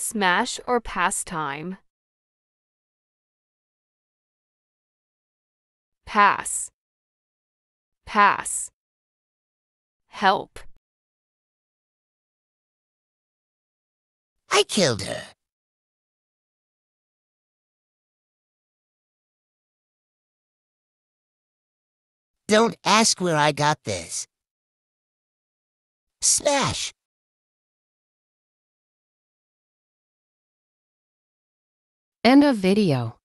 Smash or pastime. Pass. Pass. Help. I killed her. Don't ask where I got this. Smash! End of video.